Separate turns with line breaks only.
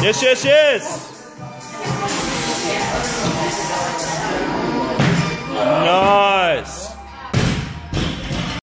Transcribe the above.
Yes, yes, yes.